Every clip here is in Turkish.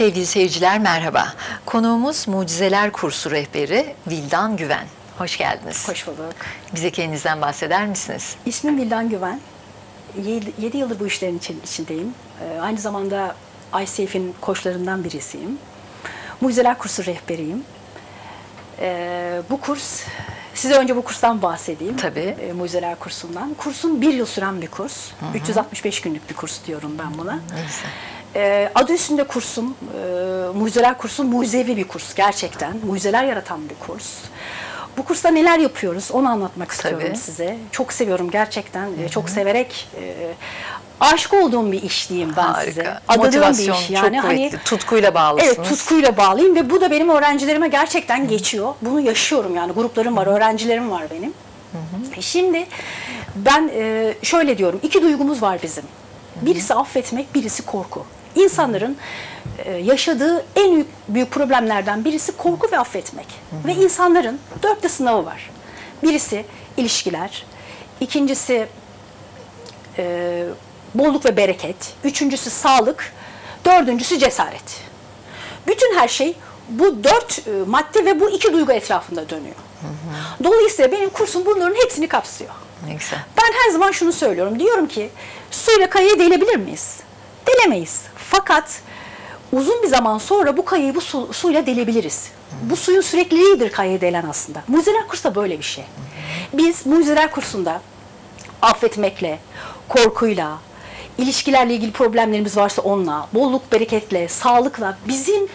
Sevgili seyirciler merhaba. Konuğumuz Mucizeler Kursu rehberi Vildan Güven. Hoş geldiniz. Hoş bulduk. Bize kendinizden bahseder misiniz? İsmim Vildan Güven. 7 yıldır bu işlerin için, içindeyim. Ee, aynı zamanda ICF'in koçlarından birisiyim. Mucizeler Kursu rehberiyim. Ee, bu kurs, size önce bu kurstan bahsedeyim. Tabii. Ee, Mucizeler Kursu'ndan. Kursun bir yıl süren bir kurs. 365 günlük bir kurs diyorum ben buna. Ne Ee, adı üstünde kursum, e, Mucizeler Kursu mucizevi bir kurs gerçekten. Mucizeler yaratan bir kurs. Bu kursta neler yapıyoruz onu anlatmak istiyorum Tabii. size. Çok seviyorum gerçekten, e, çok severek e, aşık olduğum bir iş diyeyim ben size. Harika. Adadığım Motivasyon bir iş yani. çok Hani. Tutkuyla bağlısınız. Evet tutkuyla bağlıyım ve bu da benim öğrencilerime gerçekten geçiyor. Bunu yaşıyorum yani gruplarım var, öğrencilerim var benim. E Şimdi ben e, şöyle diyorum, iki duygumuz var bizim. Birisi affetmek, birisi korku. İnsanların e, yaşadığı en büyük, problemlerden birisi korku ve affetmek. Ve insanların dörtte sınavı var. Birisi ilişkiler, ikincisi e, bolluk ve bereket, üçüncüsü sağlık, dördüncüsü cesaret. Bütün her şey bu dört e, madde ve bu iki duygu etrafında dönüyor. Dolayısıyla benim kursum bunların hepsini kapsıyor. Ne güzel. Ben her zaman şunu söylüyorum. Diyorum ki suyla kayayı delebilir miyiz? Delemeyiz. Fakat uzun bir zaman sonra bu kayayı bu su, suyla delebiliriz. Bu suyun sürekliliğidir kayayı delen aslında. Mucizeler kursu da böyle bir şey. Biz mucizeler kursunda affetmekle, korkuyla, ilişkilerle ilgili problemlerimiz varsa onunla, bolluk, bereketle, sağlıkla, bizim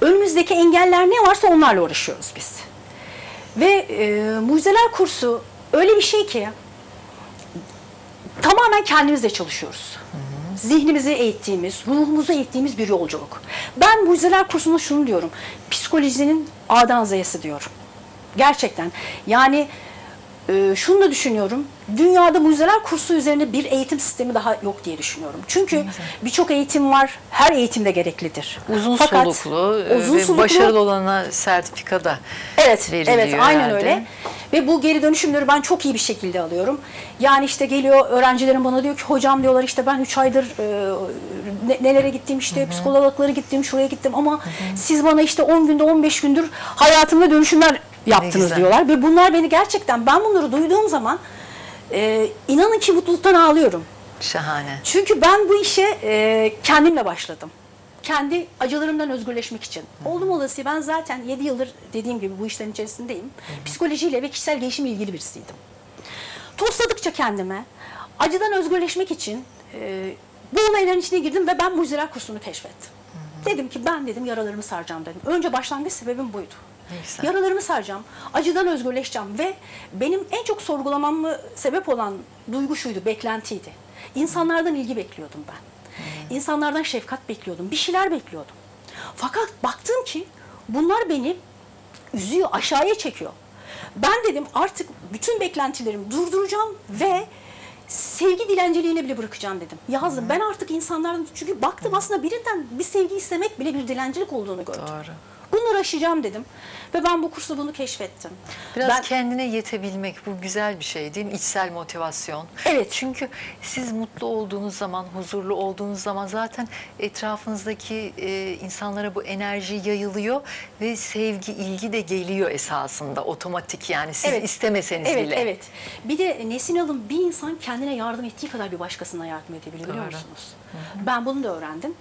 önümüzdeki engeller ne varsa onlarla uğraşıyoruz biz. Ve e, mucizeler kursu öyle bir şey ki tamamen kendimizle çalışıyoruz. Zihnimizi eğittiğimiz, ruhumuzu eğittiğimiz bir yolculuk. Ben mucizeler kursunda şunu diyorum. Psikolojinin A'dan Z'si diyorum. Gerçekten. Yani e, şunu da düşünüyorum. Dünyada mucizeler kursu üzerine bir eğitim sistemi daha yok diye düşünüyorum. Çünkü birçok eğitim var. Her eğitim de gereklidir. Uzun Fakat soluklu e, uzun ve soluklu- başarılı olana sertifika da Evet, veriliyor evet aynen herhalde. öyle. Ve bu geri dönüşümleri ben çok iyi bir şekilde alıyorum. Yani işte geliyor öğrencilerim bana diyor ki hocam diyorlar işte ben 3 aydır e, ne- nelere gittim işte psikologlara gittim, şuraya gittim ama siz bana işte 10 günde 15 gündür hayatımda dönüşümler yaptınız diyorlar. Ve bunlar beni gerçekten ben bunları duyduğum zaman e, inanın ki mutluluktan ağlıyorum. Şahane. Çünkü ben bu işe e, kendimle başladım. Kendi acılarımdan özgürleşmek için. Oldum olası ben zaten 7 yıldır dediğim gibi bu işlerin içerisindeyim. Psikolojiyle ve kişisel gelişimle ilgili birisiydim. Tosladıkça kendime acıdan özgürleşmek için e, bu olayların içine girdim ve ben mucizeler kursunu keşfettim. Dedim ki ben dedim yaralarımı saracağım dedim. Önce başlangıç sebebim buydu. Ne güzel. Yaralarımı saracağım, acıdan özgürleşeceğim ve benim en çok sorgulamamı sebep olan duygu şuydu, beklentiydi. İnsanlardan ilgi bekliyordum ben. İnsanlardan şefkat bekliyordum, bir şeyler bekliyordum. Fakat baktım ki bunlar beni üzüyor, aşağıya çekiyor. Ben dedim artık bütün beklentilerimi durduracağım ve sevgi dilenciliğine bile bırakacağım dedim. Yazdım. Ben artık insanlardan çünkü baktım aslında birinden bir sevgi istemek bile bir dilencilik olduğunu gördüm. Doğru. Bunları aşacağım dedim. Ve ben bu kursta bunu keşfettim. Biraz ben, kendine yetebilmek bu güzel bir şey değil mi? İçsel motivasyon. Evet. Çünkü siz mutlu olduğunuz zaman, huzurlu olduğunuz zaman zaten etrafınızdaki e, insanlara bu enerji yayılıyor ve sevgi, ilgi de geliyor esasında otomatik yani siz Evet. istemeseniz evet, bile. Evet, Bir de Nesin Alın bir insan kendine yardım ettiği kadar bir başkasına yardım edebilir biliyor musunuz? Ben bunu da öğrendim.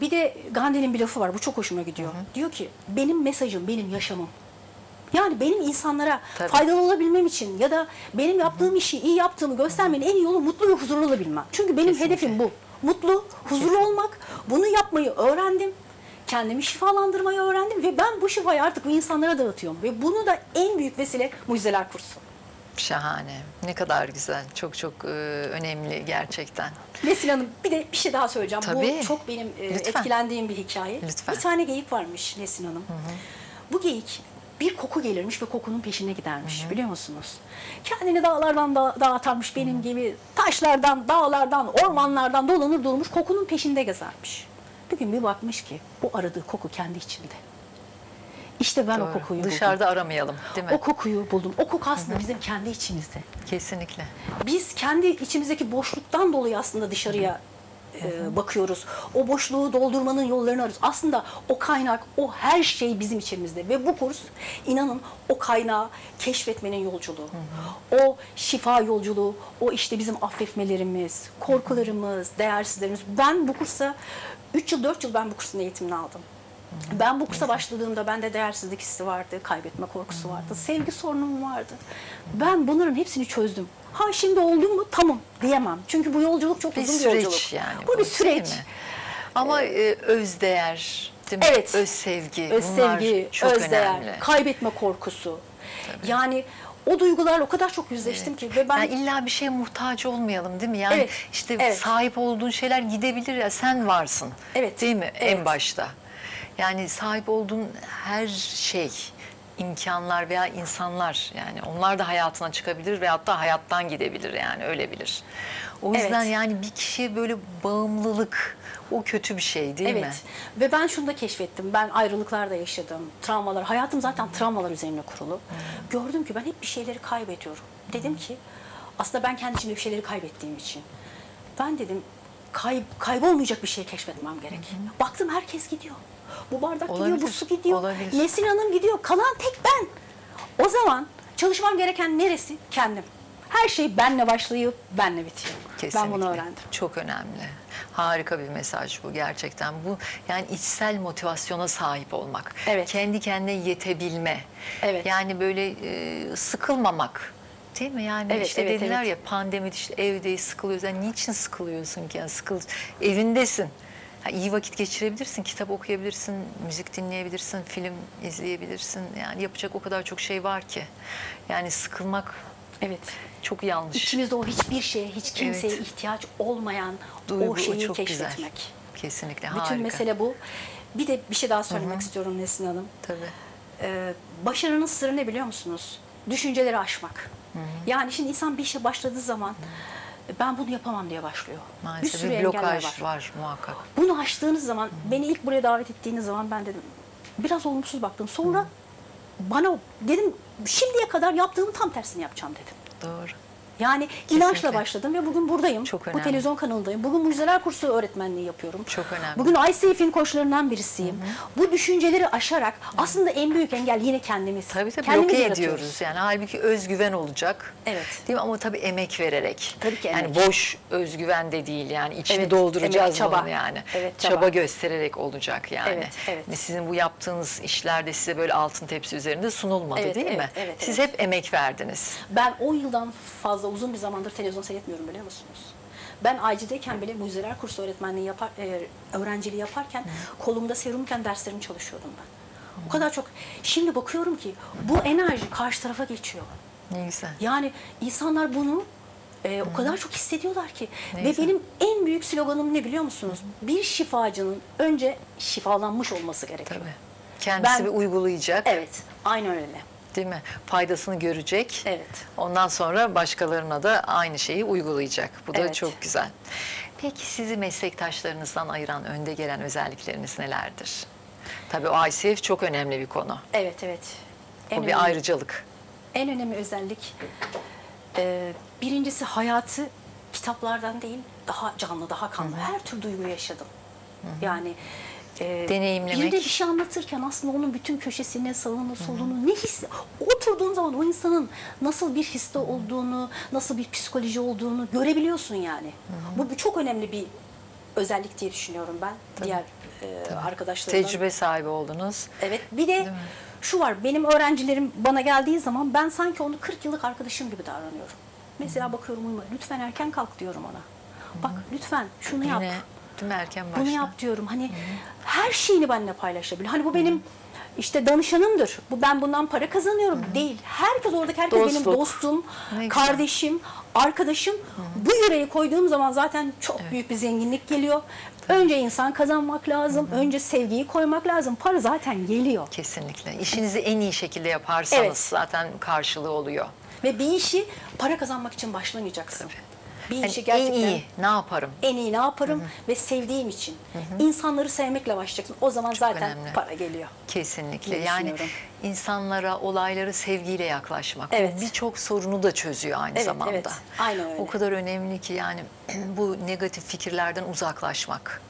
Bir de Gandhi'nin bir lafı var bu çok hoşuma gidiyor. Diyor ki benim mesajım benim yaşamım. Yani benim insanlara Tabii. faydalı olabilmem için ya da benim yaptığım işi iyi yaptığımı göstermenin en iyi yolu mutlu ve huzurlu olabilmem. Çünkü benim Kesinlikle. hedefim bu. Mutlu, huzurlu olmak. Bunu yapmayı öğrendim. Kendimi şifalandırmayı öğrendim ve ben bu şifayı artık bu insanlara dağıtıyorum. Ve bunu da en büyük vesile mucizeler kursu. Şahane. Ne kadar güzel. Çok çok e, önemli gerçekten. Nesil Hanım bir de bir şey daha söyleyeceğim. Tabii. Bu çok benim e, Lütfen. etkilendiğim bir hikaye. Lütfen. Bir tane geyik varmış Nesin Hanım. Bu geyik bir koku gelirmiş ve kokunun peşine gidermiş biliyor musunuz? Kendini dağlardan da, dağıtarmış benim gibi taşlardan, dağlardan, ormanlardan dolanır durmuş kokunun peşinde gezermiş. Bir gün bir bakmış ki o aradığı koku kendi içinde. İşte ben o Doğru. kokuyu buldum. Dışarıda aramayalım değil mi? O kokuyu buldum. O koku aslında bizim kendi içimizde. Kesinlikle. Biz kendi içimizdeki boşluktan dolayı aslında dışarıya e, bakıyoruz. O boşluğu doldurmanın yollarını arıyoruz. Aslında o kaynak, o her şey bizim içimizde ve bu kurs inanın o kaynağı keşfetmenin yolculuğu. O şifa yolculuğu, o işte bizim affetmelerimiz, korkularımız, değersizlerimiz. Ben bu kursa 3 yıl 4 yıl ben bu kursun eğitimini aldım. Ben bu kursa başladığımda bende değersizlik hissi vardı, kaybetme korkusu vardı, sevgi sorunum vardı. Ben bunların hepsini çözdüm. Ha şimdi oldu mu? Tamam diyemem. Çünkü bu yolculuk çok Bir uzun bir yolculuk. yani. bu bir değil süreç. Ama e, özdeğer, değil mi? Evet. Öz sevgi. Öz bunlar sevgi, çok özdeğer, önemli. kaybetme korkusu. Yani o duygularla o kadar çok yüzleştim ki ve ben Yani illa bir şeye muhtaç olmayalım değil mi? Yani Evet, işte evet. sahip olduğun şeyler gidebilir ya sen varsın. Evet, Değil mi? En evet. başta. Yani sahip olduğun her şey imkanlar veya insanlar yani onlar da hayatına çıkabilir veyahut da hayattan gidebilir yani öyle bilir. O yüzden Evet. yani bir kişiye böyle bağımlılık o kötü bir şey değil evet. mi? Ve ben şunu da keşfettim. Ben ayrılıklar da yaşadım. Travmalar. Hayatım zaten travmalar üzerine kurulu. Gördüm ki ben hep bir şeyleri kaybediyorum. Dedim ki aslında ben kendi içimde bir şeyleri kaybettiğim için. Ben dedim kay, kaybolmayacak bir şey keşfetmem gerek. Baktım herkes gidiyor. Bu bardak gidiyor, bu Olabilir, su gidiyor. olabilir. Nesin Hanım gidiyor. Kalan tek ben. O zaman çalışmam gereken neresi? Kendim. Her şey benle başlayıp benle bitiyor. Kesinlikle. Ben bunu öğrendim. Çok önemli. Harika bir mesaj bu gerçekten. Bu yani içsel motivasyona sahip olmak. Evet. Kendi kendine yetebilme. Evet. Yani böyle e, sıkılmamak. Değil mi? Yani Evet, işte evet, dediler evet. ya pandemi işte evdeyiz sıkılıyoruz. Yani niçin sıkılıyorsun ki? Yani sıkıl evindesin. Ha, iyi vakit geçirebilirsin, kitap okuyabilirsin, müzik dinleyebilirsin, film izleyebilirsin. Yani yapacak o kadar çok şey var ki. Yani sıkılmak Evet. çok yanlış. İçimizde o hiçbir şeye, hiç kimseye Evet. ihtiyaç olmayan Duygu o şeyi çok güzel. keşfetmek. Kesinlikle Bütün harika. mesele bu. Bir de bir şey daha söylemek istiyorum Nesin Hanım. Tabii. Ee, başarının sırrı ne biliyor musunuz? Düşünceleri aşmak. Yani şimdi insan bir işe başladığı zaman ben bunu yapamam diye başlıyor. Maalesef bir sürü bir blokaj var. var. muhakkak. Bunu aştığınız zaman, beni ilk buraya davet ettiğiniz zaman ben dedim, biraz olumsuz baktım. Sonra bana dedim, şimdiye kadar yaptığımın tam tersini yapacağım dedim. Doğru. Yani inançla başladım ve bugün buradayım. Çok Bu önemli. televizyon kanalındayım. Bugün mucizeler kursu öğretmenliği yapıyorum. Çok önemli. Bugün ICF'in koçlarından birisiyim. Bu düşünceleri aşarak aslında en büyük engel yine kendimiz. Tabii tabii Kendimiz bloke ediyoruz. Yani halbuki özgüven olacak. Evet. Değil mi? Ama tabii emek vererek. Tabii ki Yani emek. boş özgüven de değil yani içini Evet, dolduracağız emek, çaba. bunu yani. Evet, çaba. çaba. göstererek olacak yani. Evet, evet. Ve Sizin bu yaptığınız işlerde size böyle altın tepsi üzerinde sunulmadı Evet, değil evet, mi? evet, Siz evet. hep emek verdiniz. Ben 10 yıldan fazla uzun bir zamandır televizyon seyretmiyorum biliyor musunuz? Ben IC'deyken bile mucizeler kursu öğretmenliği yapar, e, öğrenciliği yaparken kolumda serumken derslerimi çalışıyordum ben. O kadar çok. Şimdi bakıyorum ki bu enerji karşı tarafa geçiyor. Ne güzel. Yani insanlar bunu e, o kadar çok hissediyorlar ki. Ne Ve güzel. benim en büyük sloganım ne biliyor musunuz? Bir şifacının önce şifalanmış olması gerekiyor. Tabii. Kendisi Ben- bir uygulayacak. Evet, aynen öyle. Değil mi? Faydasını görecek. Evet. Ondan sonra başkalarına da aynı şeyi uygulayacak. Bu da Evet. çok güzel. Peki sizi meslektaşlarınızdan ayıran önde gelen özellikleriniz nelerdir? Tabii o ICF çok önemli bir konu. Evet, evet. O En bir önemli- ayrıcalık. En önemli özellik e, birincisi hayatı kitaplardan değil daha canlı, daha kanlı. Her tür duyguyu yaşadım. Yani e, Deneyimlemek. Biri de bir şey anlatırken aslında onun bütün köşesini, sağını, solunu ne his oturduğun zaman o insanın nasıl bir histe olduğunu, nasıl bir psikoloji olduğunu görebiliyorsun yani. Bu bir- çok önemli bir özellik diye düşünüyorum ben. Diğer e, arkadaşlarımdan. Tecrübe sahibi oldunuz. Evet. Bir de şu var. Benim öğrencilerim bana geldiği zaman ben sanki onu 40 yıllık arkadaşım gibi davranıyorum. Mesela bakıyorum uyuma. Lütfen erken kalk diyorum ona. Bak lütfen şunu yap. Değil mi erken başta? Bunu yap diyorum. Hani her şeyini benimle paylaşabilir. Hani bu benim işte danışanımdır. Bu ben bundan para kazanıyorum değil. Herkes oradaki herkes benim Dostluk. dostum, Ne güzel. kardeşim, arkadaşım. Bu yüreği koyduğum zaman zaten çok büyük bir zenginlik geliyor. Önce insan kazanmak lazım. Önce sevgiyi koymak lazım. Para zaten geliyor. Kesinlikle. İşinizi en iyi şekilde yaparsanız Evet. zaten karşılığı oluyor. Ve bir işi para kazanmak için başlamayacaksın. Bir Yani işi gerçekten en iyi ne yaparım? en iyi ne yaparım ve sevdiğim için. İnsanları sevmekle başlayacaksın. O zaman zaten önemli. para geliyor. Kesinlikle. Yani insanlara, olaylara sevgiyle yaklaşmak. Evet. Birçok sorunu da çözüyor aynı Evet, zamanda. evet. Aynen öyle. O kadar önemli ki yani bu negatif fikirlerden uzaklaşmak.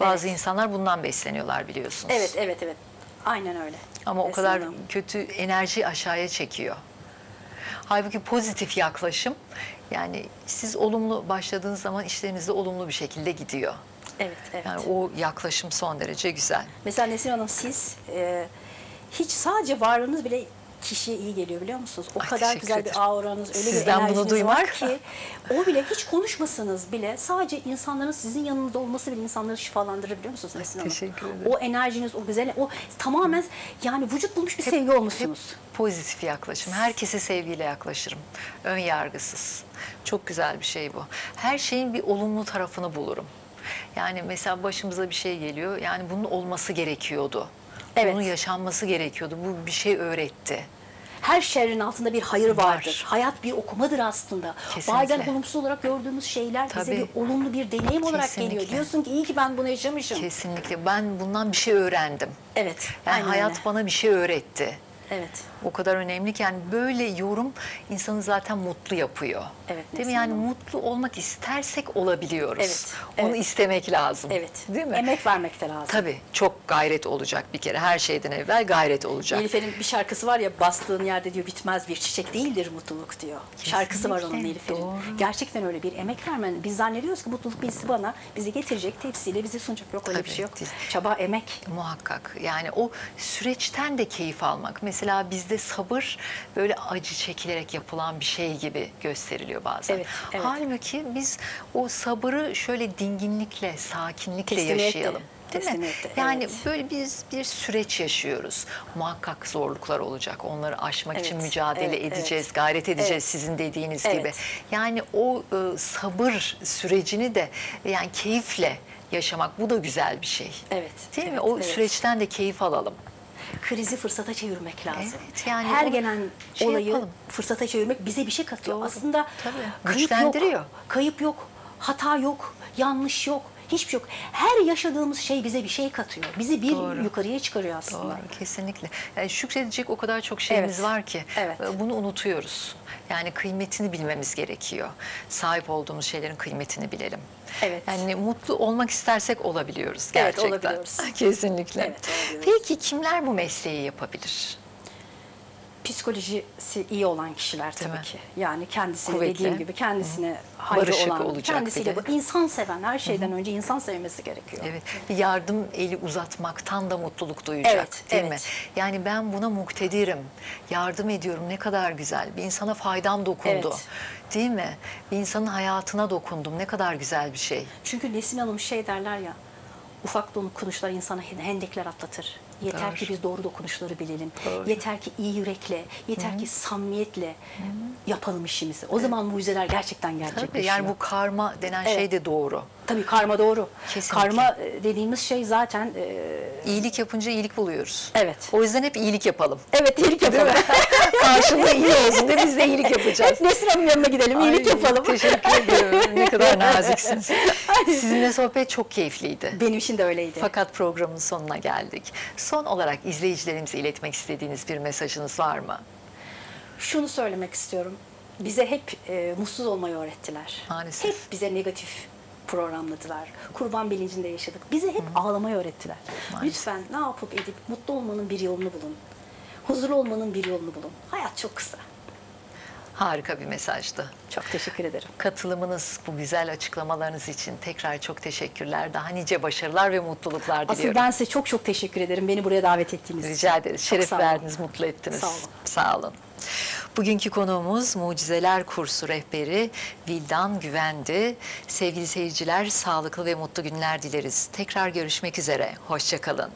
Bazı Evet. insanlar bundan besleniyorlar biliyorsunuz. Evet, evet, evet. Aynen öyle. Ama o Esin kadar kötü enerji aşağıya çekiyor. Halbuki pozitif yaklaşım yani siz olumlu başladığınız zaman işlerinizde olumlu bir şekilde gidiyor. Evet, evet. Yani o yaklaşım son derece güzel. Mesela Nesin Hanım siz e, hiç sadece varlığınız bile kişiye iyi geliyor biliyor musunuz? O Ay, kadar güzel ederim. bir auranız, öyle Sizden bunu bir enerjiniz duymak. var ki o bile hiç konuşmasanız bile sadece insanların sizin yanınızda olması bile insanları şifalandırır biliyor musunuz Hanım? teşekkür ederim. O enerjiniz, o güzel, o tamamen yani vücut bulmuş bir sevgi olmuşsunuz. Pozitif yaklaşım. Herkese sevgiyle yaklaşırım. Ön yargısız. Çok güzel bir şey bu. Her şeyin bir olumlu tarafını bulurum. Yani mesela başımıza bir şey geliyor. Yani bunun olması gerekiyordu. Evet. Bunun yaşanması gerekiyordu. Bu bir şey öğretti. Her şerrin altında bir hayır Var. vardır. Hayat bir okumadır aslında. Kesinlikle. Bazen olumsuz olarak gördüğümüz şeyler bize Tabii. bir olumlu bir deneyim olarak geliyor. Kesinlikle. Diyorsun ki iyi ki ben bunu yaşamışım. Kesinlikle. Ben bundan bir şey öğrendim. Evet. Yani hayat öyle. bana bir şey öğretti. Evet. O kadar önemli ki yani böyle yorum insanı zaten mutlu yapıyor. Evet, Değil mi? Yani mutlu olmak istersek olabiliyoruz. Evet, Onu evet. istemek lazım. Evet. Değil mi? Emek vermek de lazım. Tabii çok gayret olacak bir kere. Her şeyden evvel gayret olacak. Nilüfer'in bir şarkısı var ya bastığın yerde diyor bitmez bir çiçek değildir mutluluk diyor. Şarkısı var onun Kesinlikle, doğru. Gerçekten öyle bir emek vermen. Biz zannediyoruz ki mutluluk birisi bana bizi getirecek tepsiyle bizi sunacak. Yok öyle bir Tabii, şey yok. Çaba emek. Muhakkak. Yani o süreçten de keyif almak. Mesela bizde sabır böyle acı çekilerek yapılan bir şey gibi gösteriliyor bazen. Evet, evet. Halbuki biz o sabırı şöyle dinginlikle, sakinlikle Teslimiyetle, yaşayalım. Değil mi? Yani evet. böyle biz bir süreç yaşıyoruz. Muhakkak zorluklar olacak. Onları aşmak için Evet, mücadele evet, edeceğiz, evet. gayret edeceğiz Evet. sizin dediğiniz Evet. gibi. Yani o e, sabır sürecini de yani keyifle yaşamak bu da güzel bir şey. Evet, Değil mi? evet, O evet. süreçten de keyif alalım. Krizi fırsata çevirmek lazım. Evet, yani Her gelen şey olayı yapalım. fırsata çevirmek bize bir şey katıyor. Doğru. Aslında Tabii. kayıp yok. Kayıp yok. Hata yok. Yanlış yok. Hiçbir şey yok. Her yaşadığımız şey bize bir şey katıyor. Bizi bir Doğru. yukarıya çıkarıyor aslında. Doğru, kesinlikle. Yani şükredecek o kadar çok şeyimiz Evet, var ki evet. e, bunu unutuyoruz. Yani kıymetini bilmemiz gerekiyor. Sahip olduğumuz şeylerin kıymetini bilelim. Evet. Yani mutlu olmak istersek olabiliyoruz Evet, gerçekten. olabiliyoruz. Kesinlikle. Evet, olabiliyoruz. Peki kimler bu mesleği yapabilir? Psikolojisi iyi olan kişiler tabii ki. Yani kendisine Kuvvetli. dediğim gibi kendisine hayrı Barışık olan, olacak kendisiyle bu insan seven, her şeyden önce insan sevmesi gerekiyor. Evet. Bir yardım eli uzatmaktan da mutluluk duyacak. Evet, değil evet. mi? Yani ben buna muktedirim. Yardım ediyorum. Ne kadar güzel. Bir insana faydam dokundu. Evet. Değil mi? Bir insanın hayatına dokundum. Ne kadar güzel bir şey. Çünkü Nesin Hanım şey derler ya, ufak dokunuşlar insana hendekler atlatır. Yeter Doğru. ki biz doğru dokunuşları bilelim. Doğru. Yeter ki iyi yürekle, yeter ki samimiyetle yapalım işimizi. O zaman mucizeler gerçekten Tabii gerçekleşiyor. yani bu karma denen Evet. şey de doğru. Tabii karma doğru. Kesinlikle. Karma e, dediğimiz şey zaten e, İyilik yapınca iyilik buluyoruz. Evet. O yüzden hep iyilik yapalım. evet iyilik yapalım. Karşılığı iyi olsun diye biz de iyilik yapacağız. Nesin Hanım yanına gidelim, iyilik Ay, yapalım. Teşekkür ediyorum. Ne kadar naziksiniz. Sizinle sohbet çok keyifliydi. Benim için de öyleydi. Fakat programın sonuna geldik. Son olarak izleyicilerimize iletmek istediğiniz bir mesajınız var mı? Şunu söylemek istiyorum. Bize hep e, mutsuz olmayı öğrettiler. Maalesef. Hep bize negatif programladılar. Kurban bilincinde yaşadık. Bize hep ağlamayı öğrettiler. Maalesef. Lütfen ne yapıp edip mutlu olmanın bir yolunu bulun. Huzurlu olmanın bir yolunu bulun. Hayat çok kısa. Harika bir mesajdı. Çok teşekkür ederim. Katılımınız, bu güzel açıklamalarınız için tekrar çok teşekkürler. Daha nice başarılar ve mutluluklar Asıl diliyorum. ben size çok çok teşekkür ederim beni buraya davet ettiğiniz için. Rica ederiz. Şeref verdiniz, mutlu ettiniz. Sağ olun. Sağ olun. Bugünkü konuğumuz Mucizeler Kursu rehberi Vildan Güvendi. Sevgili seyirciler, sağlıklı ve mutlu günler dileriz. Tekrar görüşmek üzere. Hoşçakalın.